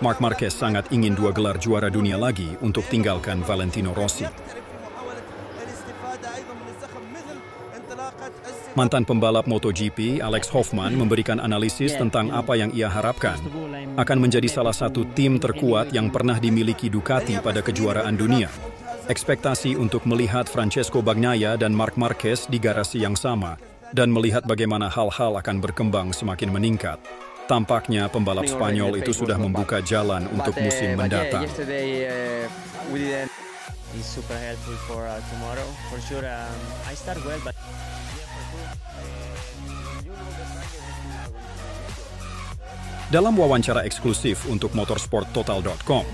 Mark Marquez sangat ingin dua gelar juara dunia lagi untuk tinggalkan Valentino Rossi. Mantan pembalap MotoGP, Alex Hoffman, memberikan analisis tentang apa yang ia harapkan akan menjadi salah satu tim terkuat yang pernah dimiliki Ducati pada kejuaraan dunia. Ekspektasi untuk melihat Francesco Bagnaia dan Mark Marquez di garasi yang sama dan melihat bagaimana hal-hal akan berkembang semakin meningkat. Tampaknya pembalap Spanyol itu sudah membuka jalan untuk musim mendatang. Uh, um, Dalam wawancara eksklusif untuk motorsporttotal.com,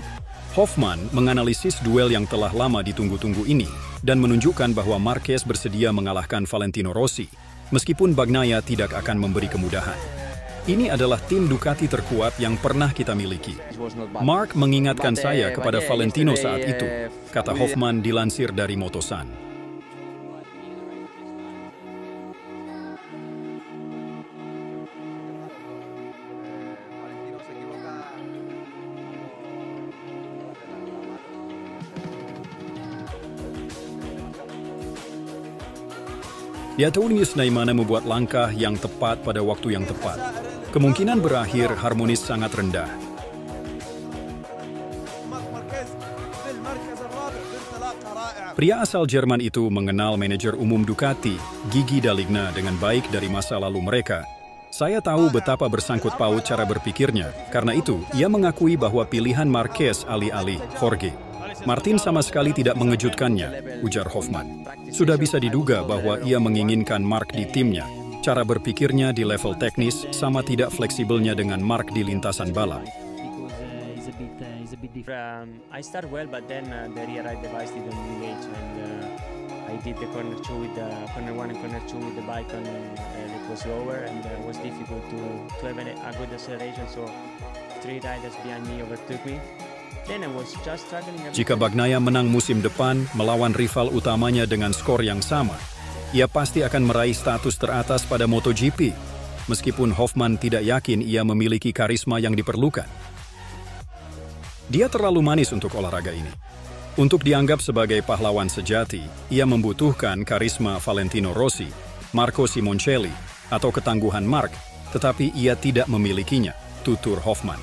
Hoffman menganalisis duel yang telah lama ditunggu-tunggu ini dan menunjukkan bahwa Marquez bersedia mengalahkan Valentino Rossi, meskipun Bagnaia tidak akan memberi kemudahan. Ini adalah tim Ducati terkuat yang pernah kita miliki. Mark mengingatkan saya kepada Valentino saat itu, kata Hoffman dilansir dari Motosan. Diatonius Naimana membuat langkah yang tepat pada waktu yang tepat. Kemungkinan berakhir harmonis sangat rendah. Pria asal Jerman itu mengenal manajer umum Ducati, Gigi Daligna, dengan baik dari masa lalu mereka. Saya tahu betapa bersangkut paut cara berpikirnya, karena itu ia mengakui bahwa pilihan Marquez alih-alih Jorge Martin sama sekali tidak mengejutkannya, ujar Hoffman. Sudah bisa diduga bahwa ia menginginkan Mark di timnya. Cara berpikirnya di level teknis sama tidak fleksibelnya dengan Mark di lintasan balap. I uh, uh, I did the corner two with the corner one and corner two with the bike, and it was lower, and it was difficult to to have a, a good acceleration. So three riders behind me overtook me. Jika Bagnaia menang musim depan melawan rival utamanya dengan skor yang sama, ia pasti akan meraih status teratas pada MotoGP, meskipun Hoffman tidak yakin ia memiliki karisma yang diperlukan. Dia terlalu manis untuk olahraga ini. Untuk dianggap sebagai pahlawan sejati, ia membutuhkan karisma Valentino Rossi, Marco Simoncelli, atau ketangguhan Mark, tetapi ia tidak memilikinya, tutur Hoffman.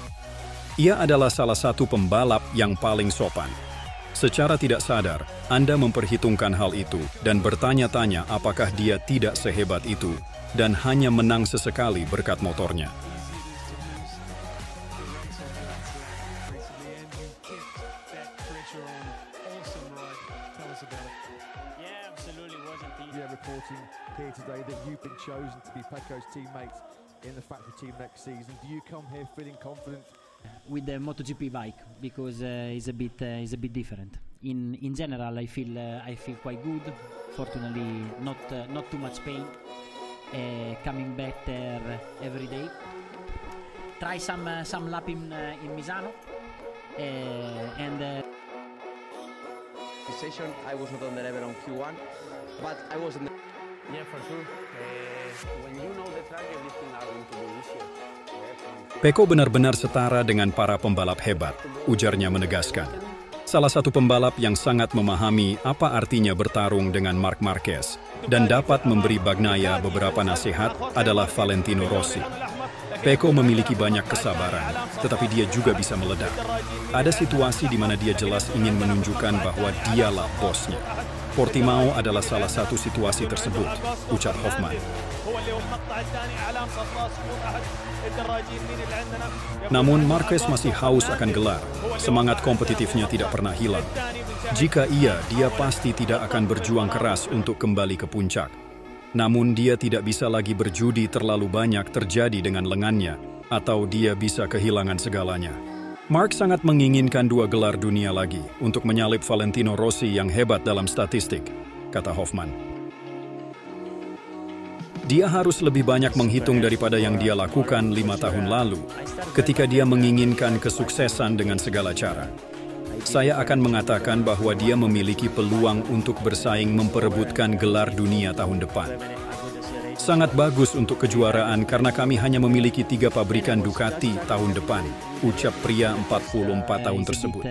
Ia adalah salah satu pembalap yang paling sopan. Secara tidak sadar, Anda memperhitungkan hal itu dan bertanya-tanya apakah dia tidak sehebat itu dan hanya menang sesekali berkat motornya. With the MotoGP bike because uh, it's a bit uh, it's a bit different. In in general, I feel uh, I feel quite good. Fortunately, not uh, not too much pain. Uh, coming better every day. Try some uh, some lap in in Misano, and. the session I was not on the level on Q1, but I was in the. Yeah, for sure. when you know the track, everything are Peko benar-benar setara dengan para pembalap hebat, ujarnya menegaskan. Salah satu pembalap yang sangat memahami apa artinya bertarung dengan Mark Marquez dan dapat memberi Bagnaia beberapa nasihat adalah Valentino Rossi. Peko memiliki banyak kesabaran, tetapi dia juga bisa meledak. Ada situasi di mana dia jelas ingin menunjukkan bahwa dialah bosnya. Portimao adalah salah satu situasi tersebut, ucar Hoffman. Namun Marquez masih haus akan gelar. Semangat kompetitifnya tidak pernah hilang. Jika iya, dia pasti tidak akan berjuang keras untuk kembali ke puncak. Namun dia tidak bisa lagi berjudi terlalu banyak terjadi dengan lengannya, atau dia bisa kehilangan segalanya. Mark sangat menginginkan dua gelar dunia lagi untuk menyalip Valentino Rossi yang hebat dalam statistik, kata Hoffman. Dia harus lebih banyak menghitung daripada yang dia lakukan lima tahun lalu, ketika dia menginginkan kesuksesan dengan segala cara. Saya akan mengatakan bahwa dia memiliki peluang untuk bersaing memperebutkan gelar dunia tahun depan. Sangat bagus untuk kejuaraan karena kami hanya memiliki tiga pabrikan Ducati tahun depan, ucap pria 44 tahun tersebut.